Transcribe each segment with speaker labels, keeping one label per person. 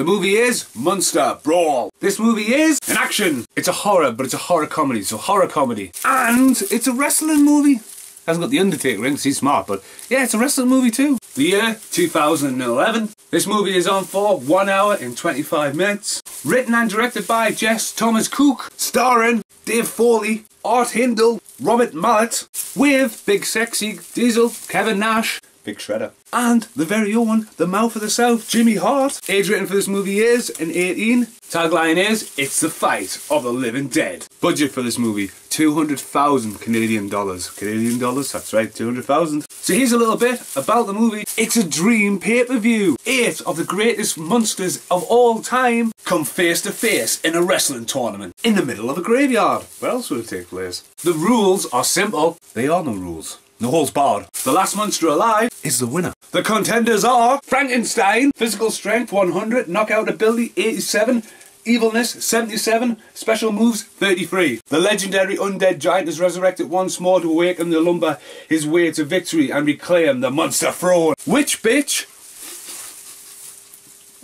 Speaker 1: The movie is Monster Brawl. This movie is an action. It's a horror, but it's a horror comedy, so horror comedy. And it's a wrestling movie. Hasn't got the Undertaker in because he's smart, but yeah, it's a wrestling movie too. The year 2011. This movie is on for 1 hour and 25 minutes. Written and directed by Jess Thomas Cook. Starring Dave Foley, Art Hindle, Robert Mallet, with Big Sexy Diesel, Kevin Nash, Big Shredder. And the very own, the mouth of the south, Jimmy Hart. Age rating for this movie is an 18. Tagline is, it's the fight of the living dead. Budget for this movie, 200,000 Canadian dollars. Canadian dollars, that's right, 200,000. So here's a little bit about the movie. It's a dream pay-per-view. Eight of the greatest monsters of all time come face to face in a wrestling tournament in the middle of a graveyard. Where else would it take place? The rules are simple. They are no rules. No holds barred. The last monster alive is the winner. The contenders are Frankenstein, physical strength 100, knockout ability 87, evilness 77, special moves 33. The legendary undead giant is resurrected once more to awaken the lumber his way to victory and reclaim the monster throne. Witch Bitch?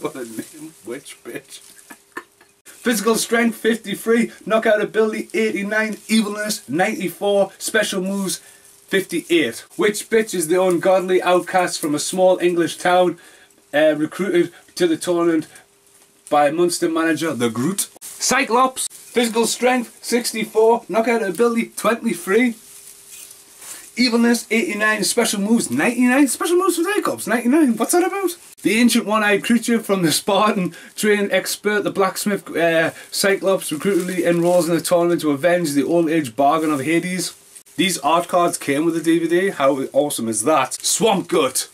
Speaker 1: What a name, Witch Bitch? Physical strength 53, knockout ability 89, evilness 94, special moves 58. Witch Bitch is the ungodly outcast from a small English town uh, recruited to the tournament by Munster manager The Groot? Cyclops, physical strength 64, knockout ability 23. Evilness 89, special moves 99, special moves for Cyclops 99, what's that about? The ancient one-eyed creature from the Spartan trained expert, the blacksmith uh, Cyclops repeatedly enrolls in the tournament to avenge the old age bargain of Hades. These art cards came with the DVD, how awesome is that? Swamp Gut,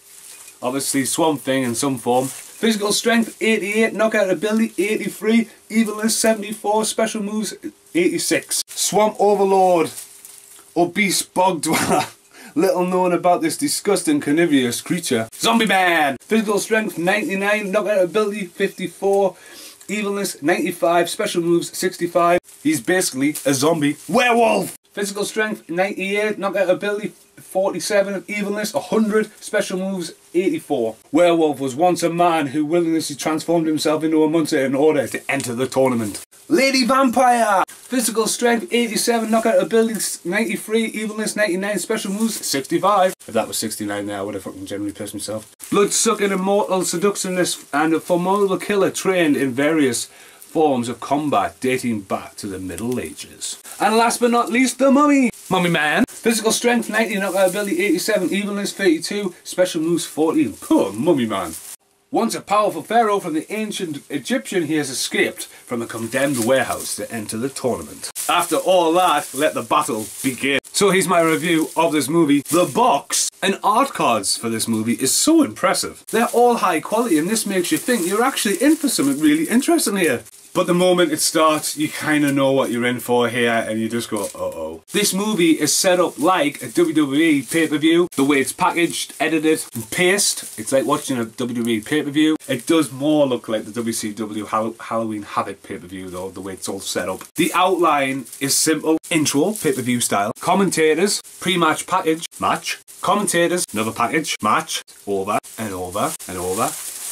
Speaker 1: obviously Swamp Thing in some form. Physical strength 88, knockout ability 83, evilness 74, special moves 86. Swamp Overlord, obese bog dweller. Little known about this disgusting carnivorous creature. Zombie Man! Physical strength 99, knockout ability 54, evilness 95, special moves 65. He's basically a zombie werewolf! Physical strength 98, knockout ability 47, evilness 100, special moves 84. Werewolf was once a man who willingly transformed himself into a monster in order to enter the tournament. Lady Vampire! Physical strength 87, knockout ability 93, evilness 99, special moves 65. If that was 69 there, I would have fucking generally pissed myself. Blood sucking immortal seductionist and a formidable killer trained in various forms of combat dating back to the Middle Ages. And last but not least, the Mummy! Mummy Man. Physical strength 90, knockout ability 87, evilness 32, special moves 14. Poor Mummy Man. Once a powerful pharaoh from the ancient Egyptian, he has escaped from a condemned warehouse to enter the tournament. After all that, let the battle begin. So here's my review of this movie. The box and art cards for this movie is so impressive. They're all high quality and this makes you think you're actually in for something really interesting here. But the moment it starts, you kind of know what you're in for here, and you just go, uh-oh. This movie is set up like a WWE pay-per-view. The way it's packaged, edited, and paced, it's like watching a WWE pay-per-view. It does more look like the WCW Hall Halloween Havoc pay-per-view, though, the way it's all set up. The outline is simple. Intro, pay-per-view style. Commentators, pre-match package, match. Commentators, another package, match, over, and over, and over,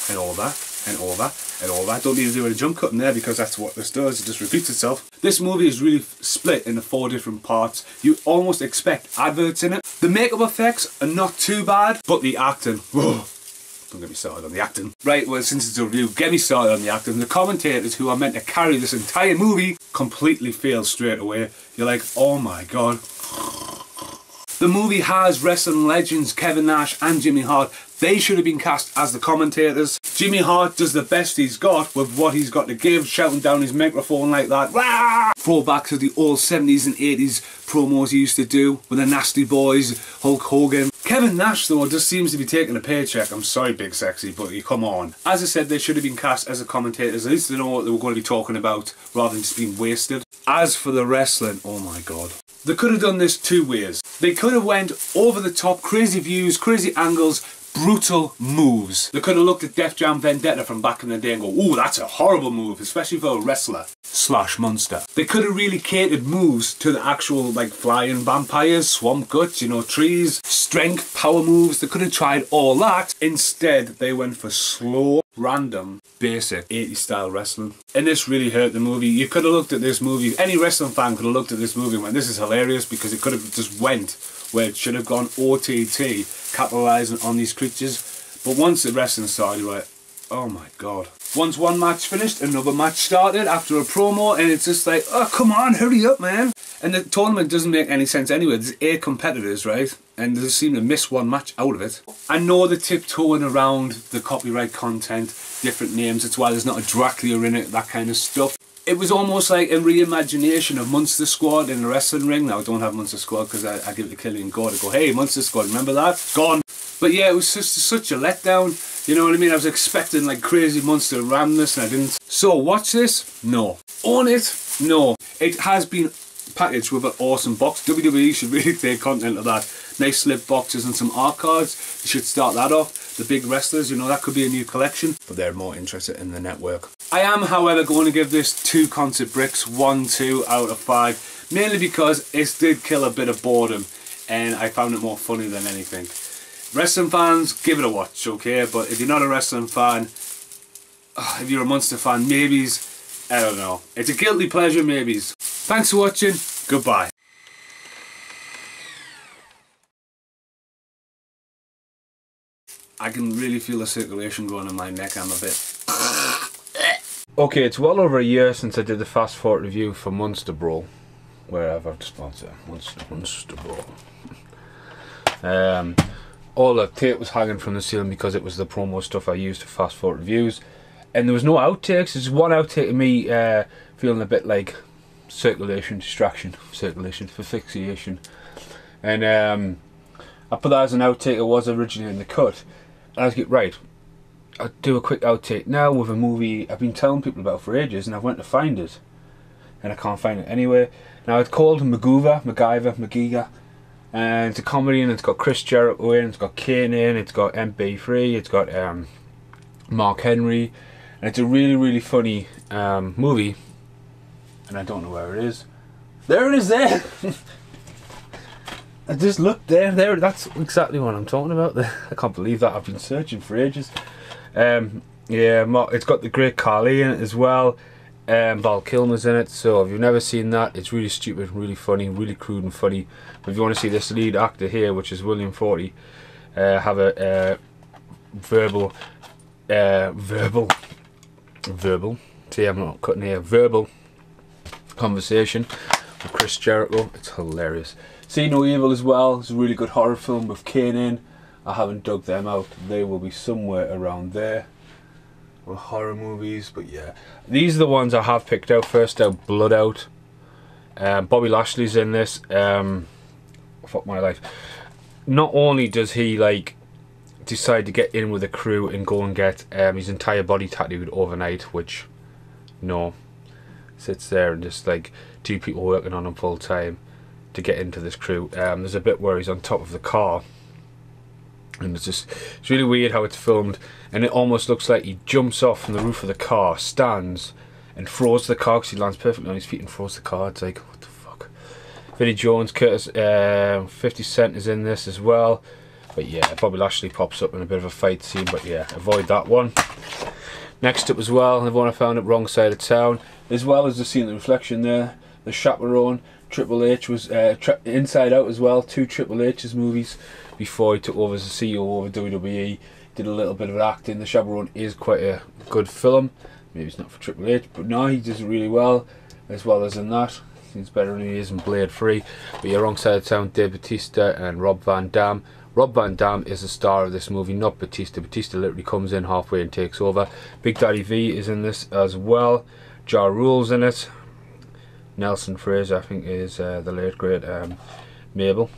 Speaker 1: and over, and over and all that. Don't need to do any jump cut in there because that's what this does. It just repeats itself. This movie is really split into four different parts. You almost expect adverts in it. The makeup effects are not too bad, but the acting, whoa. Don't get me started on the acting. Right, well, since it's a review, get me started on the acting. The commentators who are meant to carry this entire movie completely fail straight away. You're like, oh my god. The movie has wrestling legends Kevin Nash and Jimmy Hart. They should have been cast as the commentators. Jimmy Hart does the best he's got with what he's got to give, shouting down his microphone like that. Rah! Throwback to the old 70s and 80s promos he used to do with the Nasty Boys, Hulk Hogan. Kevin Nash, though, just seems to be taking a paycheck. I'm sorry, Big Sexy, but you come on. As I said, they should have been cast as the commentators. At least they know what they were going to be talking about rather than just being wasted. As for the wrestling, oh my god. They could have done this two ways. They could have went over the top, crazy views, crazy angles, brutal moves. They could have looked at Def Jam Vendetta from back in the day and go, ooh, that's a horrible move, especially for a wrestler. Slash monster. They could have really catered moves to the actual, like, flying vampires, swamp guts, you know, trees, strength, power moves. They could have tried all that. Instead, they went for slow, random, basic 80s style wrestling. And this really hurt the movie. You could have looked at this movie, any wrestling fan could have looked at this movie and went, this is hilarious because it could have just went where it should have gone OTT, capitalising on these creatures. But once the wrestling started, you're like, oh my god. Once one match finished, another match started after a promo, and it's just like, oh, come on, hurry up, man. And the tournament doesn't make any sense anyway. There's eight competitors, right? And they seem to miss one match out of it. I know the tiptoeing around the copyright content, different names, it's why there's not a Dracula in it, that kind of stuff. It was almost like a reimagination of Monster Squad in a wrestling ring. Now, I don't have Monster Squad because I, I, give it to Killian Gore to go, hey, Monster Squad, remember that? Gone. But yeah, it was just such a letdown. You know what I mean? I was expecting like crazy monster ram this and I didn't. So watch this? No. Own it? No. It has been packaged with an awesome box. WWE should really take content of that. Nice slip boxes and some art cards. You should start that off. The big wrestlers, you know, that could be a new collection. But they're more interested in the network. I am, however, going to give this two concert bricks, one, two out of five. Mainly because it did kill a bit of boredom and I found it more funny than anything. Wrestling fans, give it a watch, okay? But if you're not a wrestling fan, oh, if you're a Monster fan, maybes, I don't know. It's a guilty pleasure, maybes. Thanks for watching. Goodbye. I can really feel the circulation going in my neck. I'm a bit...
Speaker 2: Okay, it's well over a year since I did the fast forward review for Monster Brawl. Wherever I've sponsored Monster, Monster Brawl. Um, all the tape was hanging from the ceiling because it was the promo stuff I used to fast forward reviews. And there was no outtakes. There's one outtake of me uh, feeling a bit like circulation, distraction, circulation, for fixation. And um, I put that as an outtake. It was originally in the cut. I was right, I'll do a quick outtake now with a movie I've been telling people about for ages and I've went to find it. And I can't find it anywhere. Now it's called MacGuver, MacGyver, McGeeger and it's a comedy and it's got Chris Jericho in, it's got Kane in, it's got MVP, it's got um, Mark Henry, and it's a really really funny um, movie. And I don't know where it is. There it is. There. I just looked there. There. That's exactly what I'm talking about. I can't believe that. I've been searching for ages. Um, yeah, it's got the great Khali in it as well. Um, Val Kilmer's in it, so if you've never seen that, it's really stupid, really funny, really crude and funny. But if you want to see this lead actor here, which is William Forte, uh, have a uh, verbal, uh, verbal, verbal, see I'm not cutting here, verbal conversation with Chris Jericho. It's hilarious. See No Evil as well. It's a really good horror film with Kane in. I haven't dug them out. They will be somewhere around there horror movies, but yeah. These are the ones I have picked out. First out, Blood Out. Um, Bobby Lashley's in this. Um, fuck my life. Not only does he like decide to get in with the crew and go and get um, his entire body tattooed overnight, which no, sits there and just like two people working on him full time to get into this crew. Um, there's a bit where he's on top of the car. And it's just it's really weird how it's filmed. And it almost looks like he jumps off from the roof of the car stands and throws the car because he lands perfectly on his feet and throws the car. It's like what the fuck? Vinnie Jones Curtis uh, 50 Cent is in this as well. But yeah Bobby Lashley pops up in a bit of a fight scene but yeah avoid that one. Next up as well the one I found up wrong side of town as well as the scene the reflection there the chaperone Triple H was uh, Inside Out as well two Triple H's movies before he took over as the CEO of WWE. Did a little bit of acting. The Chaperone is quite a good film. Maybe it's not for Triple H, but no, he does it really well, as well as in that. He's better than he is in Blade 3. But you're side of town, Dave Batista and Rob Van Dam. Rob Van Dam is the star of this movie, not Batista. Batista literally comes in halfway and takes over. Big Daddy V is in this as well. Ja Rule's in it. Nelson Frazier, I think, is uh, the late great um, Mabel.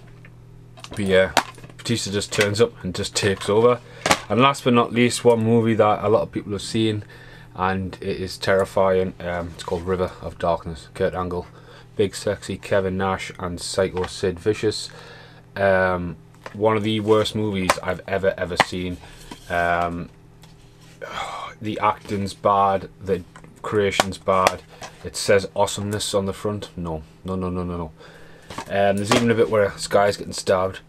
Speaker 2: But yeah, Batista just turns up and just takes over. And last but not least, one movie that a lot of people have seen and it is terrifying. Um, it's called River of Darkness. Kurt Angle, Big Sexy Kevin Nash, and Psycho Sid Vicious. Um, one of the worst movies I've ever ever seen. Um, the acting's bad. The creation's bad. It says awesomeness on the front. No, no, no, no, no, no. Um, there's even a bit where this guy's getting stabbed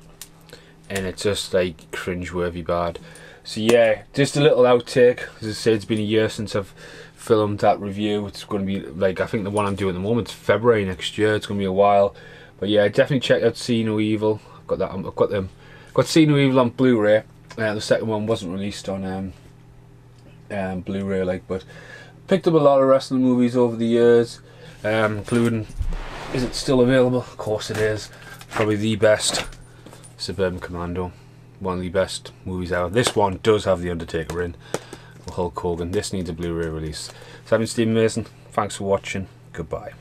Speaker 2: and it's just like cringe-worthy bad. So yeah, just a little outtake. As I said, it's been a year since I've filmed that review. It's going to be like I think the one I'm doing at the moment is February next year. It's going to be a while, but yeah, definitely check out See No Evil. I've got that. I've got them. I've Got See No Evil on Blu-ray. Uh, the second one wasn't released on um, um, Blu-ray, like, but picked up a lot of wrestling movies over the years, um, including. Is it still available? Of course it is. Probably the best Suburban Commando. One of the best movies out. This one does have The Undertaker in. Hulk Hogan. This needs a Blu-ray release. So I've been Stephen Mason. Thanks for watching. Goodbye.